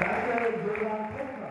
Danke, Roland Kuttner.